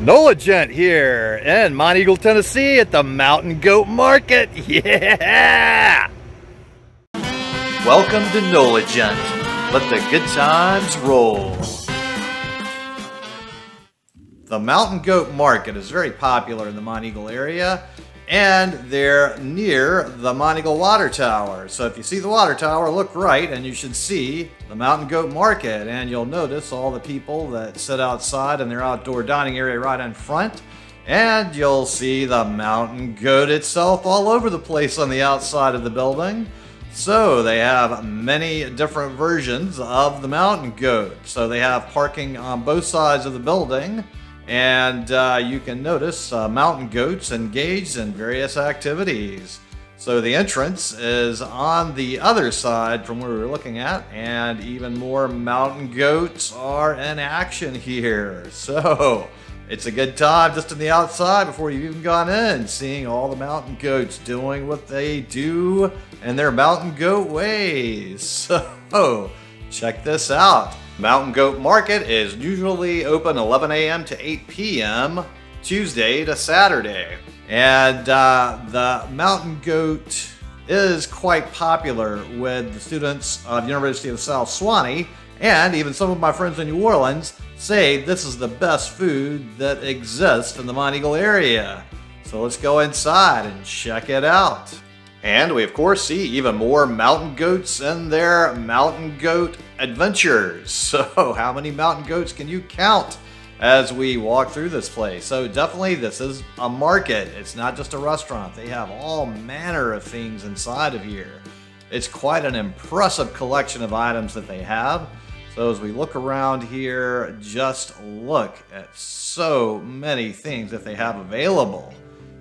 Nola Gent here in Monteagle, Tennessee at the Mountain Goat Market. Yeah! Welcome to Nola Gent. Let the good times roll. The Mountain Goat Market is very popular in the Monteagle area and they're near the Monteagle Water Tower. So if you see the water tower, look right and you should see the Mountain Goat Market and you'll notice all the people that sit outside in their outdoor dining area right in front. And you'll see the mountain goat itself all over the place on the outside of the building. So they have many different versions of the mountain goat. So they have parking on both sides of the building. And uh, you can notice uh, mountain goats engaged in various activities. So the entrance is on the other side from where we were looking at, and even more mountain goats are in action here. So it's a good time just on the outside before you've even gone in, seeing all the mountain goats doing what they do in their mountain goat ways. So check this out. Mountain Goat Market is usually open 11 a.m. to 8 p.m. Tuesday to Saturday. And uh, the Mountain Goat is quite popular with the students of University of South Sewanee, and even some of my friends in New Orleans say this is the best food that exists in the Monteagle area. So let's go inside and check it out. And we of course see even more mountain goats in their mountain goat adventures. So how many mountain goats can you count as we walk through this place? So definitely this is a market. It's not just a restaurant. They have all manner of things inside of here. It's quite an impressive collection of items that they have. So as we look around here, just look at so many things that they have available.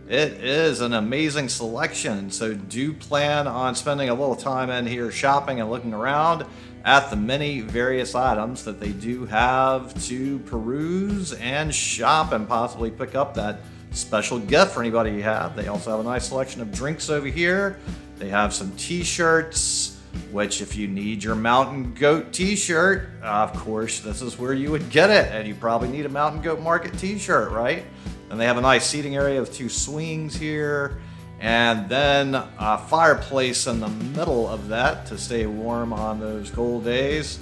It is an amazing selection, so do plan on spending a little time in here shopping and looking around at the many various items that they do have to peruse and shop and possibly pick up that special gift for anybody you have. They also have a nice selection of drinks over here. They have some t-shirts, which if you need your Mountain Goat t-shirt, of course, this is where you would get it. And you probably need a Mountain Goat Market t-shirt, right? And they have a nice seating area with two swings here. And then a fireplace in the middle of that to stay warm on those cold days.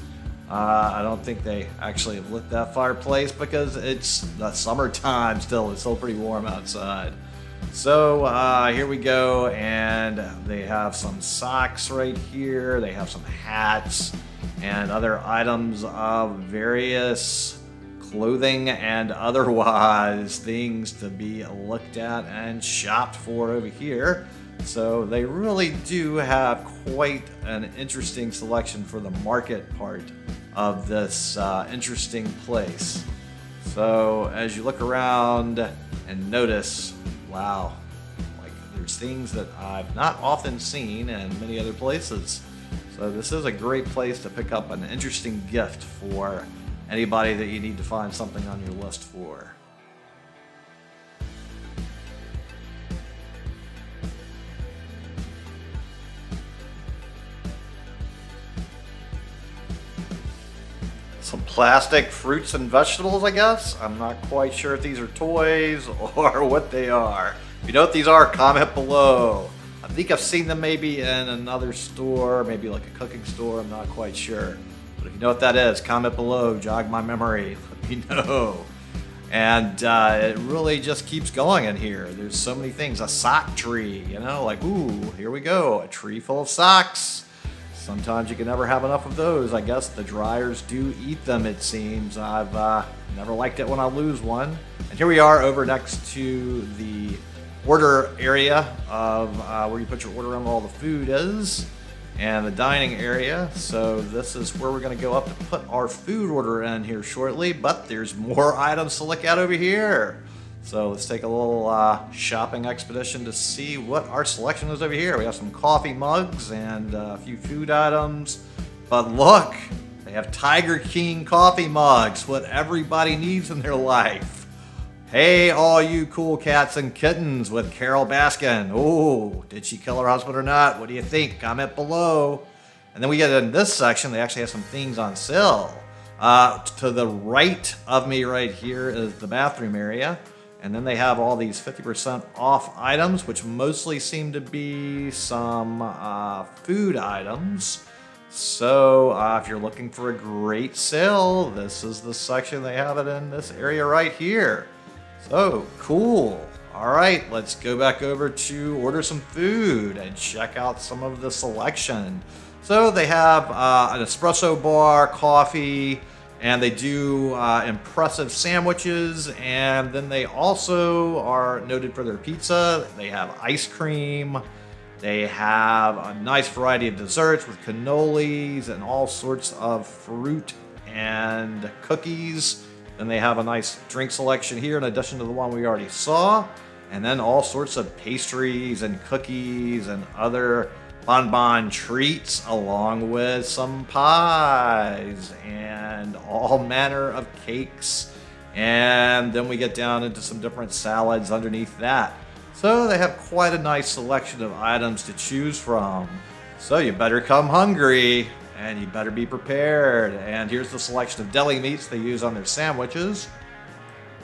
Uh, I don't think they actually have lit that fireplace because it's the summertime still. It's still pretty warm outside. So uh, here we go, and they have some socks right here. They have some hats and other items of various clothing and otherwise things to be looked at and shopped for over here. So they really do have quite an interesting selection for the market part of this uh, interesting place. So as you look around and notice, wow, like there's things that I've not often seen in many other places. So this is a great place to pick up an interesting gift for anybody that you need to find something on your list for. Some plastic fruits and vegetables, I guess. I'm not quite sure if these are toys or what they are. If you know what these are, comment below. I think I've seen them maybe in another store, maybe like a cooking store, I'm not quite sure. But if you know what that is, comment below, jog my memory, let me know. And uh, it really just keeps going in here. There's so many things. A sock tree, you know, like, ooh, here we go, a tree full of socks. Sometimes you can never have enough of those. I guess the dryers do eat them, it seems. I've uh, never liked it when I lose one. And here we are over next to the order area of uh, where you put your order where all the food is and the dining area. So this is where we're going to go up to put our food order in here shortly, but there's more items to look at over here. So let's take a little uh, shopping expedition to see what our selection is over here. We have some coffee mugs and uh, a few food items. But look, they have Tiger King coffee mugs, what everybody needs in their life. Hey, all you cool cats and kittens with Carole Baskin. Oh, did she kill her husband or not? What do you think? Comment below. And then we get in this section, they actually have some things on sale. Uh, to the right of me right here is the bathroom area. And then they have all these 50% off items, which mostly seem to be some uh, food items. So uh, if you're looking for a great sale, this is the section they have it in this area right here. So cool. All right, let's go back over to order some food and check out some of the selection. So they have uh, an espresso bar, coffee, and they do uh, impressive sandwiches. And then they also are noted for their pizza. They have ice cream. They have a nice variety of desserts with cannolis and all sorts of fruit and cookies. Then they have a nice drink selection here in addition to the one we already saw. And then all sorts of pastries and cookies and other bonbon treats along with some pies and all manner of cakes. And then we get down into some different salads underneath that. So they have quite a nice selection of items to choose from. So you better come hungry and you better be prepared. And here's the selection of deli meats they use on their sandwiches.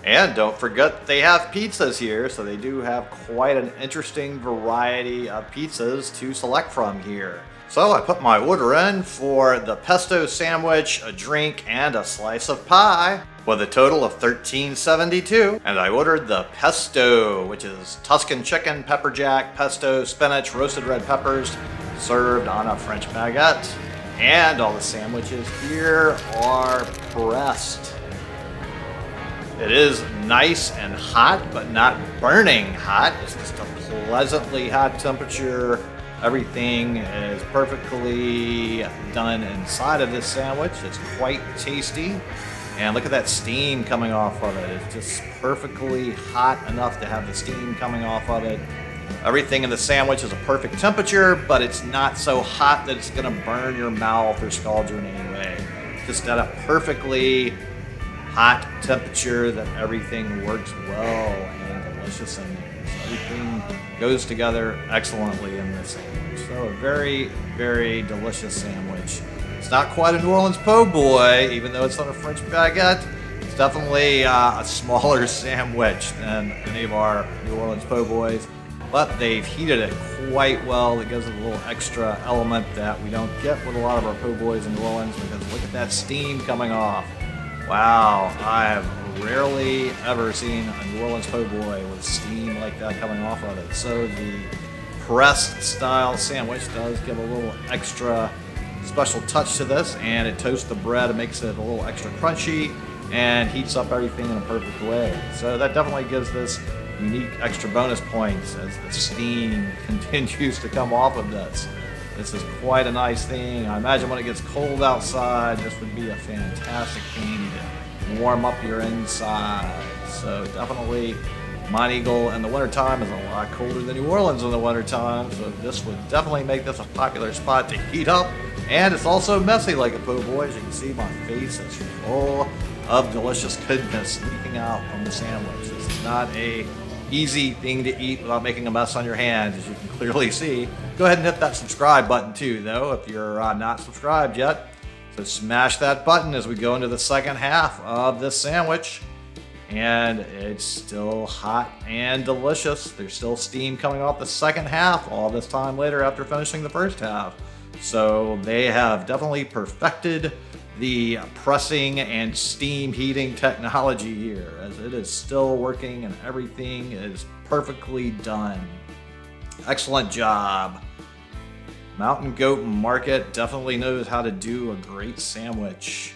And don't forget they have pizzas here, so they do have quite an interesting variety of pizzas to select from here. So I put my order in for the pesto sandwich, a drink, and a slice of pie with a total of $13.72. And I ordered the pesto, which is Tuscan chicken, pepper jack, pesto, spinach, roasted red peppers, served on a French baguette. And all the sandwiches here are pressed. It is nice and hot, but not burning hot. It's just a pleasantly hot temperature Everything is perfectly done inside of this sandwich. It's quite tasty. And look at that steam coming off of it. It's just perfectly hot enough to have the steam coming off of it. Everything in the sandwich is a perfect temperature, but it's not so hot that it's gonna burn your mouth or scald you in any way. Just at a perfectly hot temperature that everything works well and delicious and everything goes together excellently in this sandwich. So a very, very delicious sandwich. It's not quite a New Orleans po' boy, even though it's on a French baguette. It's definitely uh, a smaller sandwich than any of our New Orleans po' boys, but they've heated it quite well. It gives it a little extra element that we don't get with a lot of our po' boys in New Orleans because look at that steam coming off. Wow, I have rarely ever seen a New Orleans po' boy with steam like that coming off of it. So the pressed style sandwich does give a little extra special touch to this and it toasts the bread and makes it a little extra crunchy and heats up everything in a perfect way. So that definitely gives this unique extra bonus points as the steam continues to come off of this. This is quite a nice thing. I imagine when it gets cold outside, this would be a fantastic thing to warm up your inside. So definitely Monteagle in the wintertime is a lot colder than New Orleans in the wintertime, so this would definitely make this a popular spot to heat up. And it's also messy like a po' boy. As you can see, my face is full of delicious goodness leaking out from the sandwich. This is not a easy thing to eat without making a mess on your hands, as you can clearly see. Go ahead and hit that subscribe button too, though, if you're uh, not subscribed yet. So smash that button as we go into the second half of this sandwich. And it's still hot and delicious. There's still steam coming off the second half all this time later after finishing the first half. So they have definitely perfected the pressing and steam heating technology here as it is still working and everything is perfectly done. Excellent job. Mountain Goat Market definitely knows how to do a great sandwich.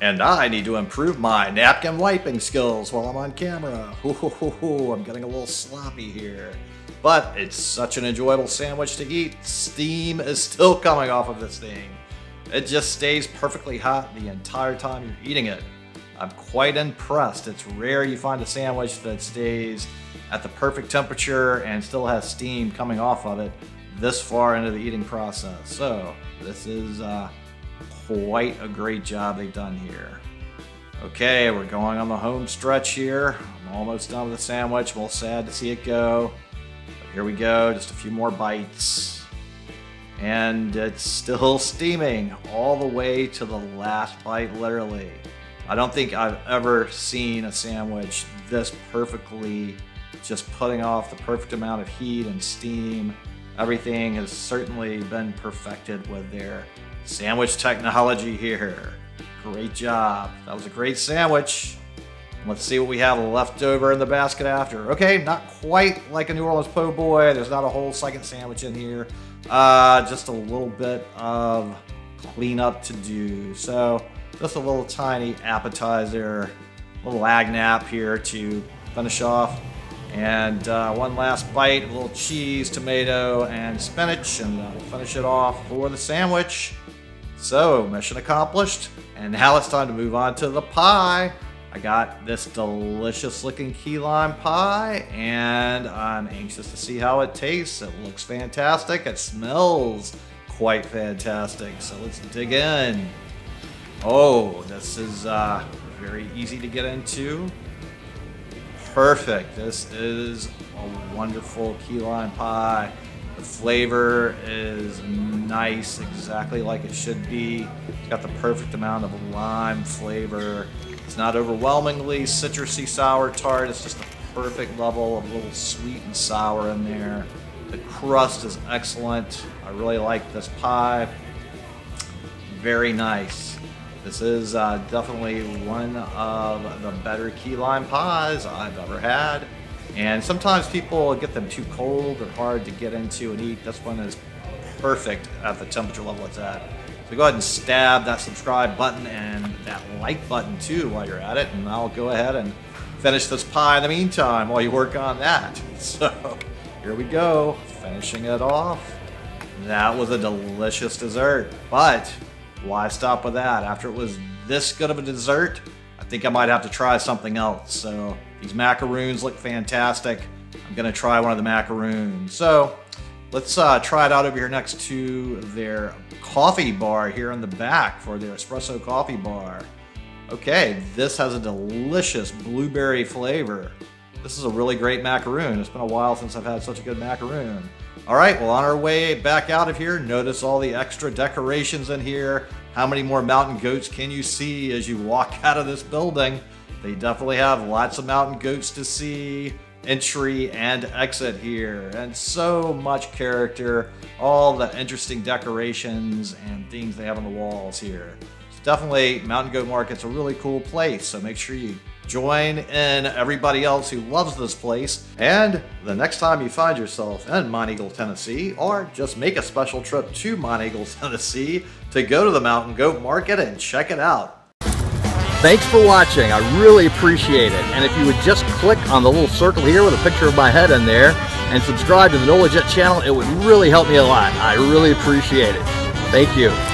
And I need to improve my napkin wiping skills while I'm on camera. Ooh, I'm getting a little sloppy here. But it's such an enjoyable sandwich to eat. Steam is still coming off of this thing. It just stays perfectly hot the entire time you're eating it. I'm quite impressed. It's rare you find a sandwich that stays at the perfect temperature and still has steam coming off of it this far into the eating process. So this is uh, quite a great job they've done here. Okay, we're going on the home stretch here. I'm almost done with the sandwich. Little sad to see it go. But here we go, just a few more bites. And it's still steaming all the way to the last bite, literally. I don't think I've ever seen a sandwich this perfectly, just putting off the perfect amount of heat and steam. Everything has certainly been perfected with their sandwich technology here. Great job. That was a great sandwich. Let's see what we have left over in the basket after. Okay, not quite like a New Orleans po' boy. There's not a whole second sandwich in here. Uh, just a little bit of cleanup to do. So just a little tiny appetizer, little lagniappe here to finish off. And uh, one last bite, a little cheese, tomato, and spinach, and uh, finish it off for the sandwich. So, mission accomplished. And now it's time to move on to the pie. I got this delicious looking key lime pie and I'm anxious to see how it tastes. It looks fantastic. It smells quite fantastic. So let's dig in. Oh, this is uh, very easy to get into. Perfect. This is a wonderful key lime pie. The flavor is nice, exactly like it should be. It's got the perfect amount of lime flavor. It's not overwhelmingly citrusy sour tart. It's just the perfect level of a little sweet and sour in there. The crust is excellent. I really like this pie. Very nice. This is uh, definitely one of the better key lime pies I've ever had. And sometimes people get them too cold or hard to get into and eat. This one is perfect at the temperature level it's at. So go ahead and stab that subscribe button and that like button too while you're at it. And I'll go ahead and finish this pie in the meantime while you work on that. So here we go, finishing it off. That was a delicious dessert. But why stop with that? After it was this good of a dessert, I think I might have to try something else. So these macaroons look fantastic. I'm gonna try one of the macaroons. So Let's uh, try it out over here next to their coffee bar here in the back for their espresso coffee bar. Okay, this has a delicious blueberry flavor. This is a really great macaroon. It's been a while since I've had such a good macaroon. All right, well, on our way back out of here, notice all the extra decorations in here. How many more mountain goats can you see as you walk out of this building? They definitely have lots of mountain goats to see entry and exit here. And so much character all the interesting decorations and things they have on the walls here. So definitely mountain goat market's a really cool place so make sure you join in everybody else who loves this place. And the next time you find yourself in Monteagle, Tennessee or just make a special trip to Monteagle, Tennessee to go to the mountain goat market and check it out Thanks for watching. I really appreciate it. And if you would just click on the little circle here with a picture of my head in there and subscribe to the NOLA Gent channel, it would really help me a lot. I really appreciate it. Thank you.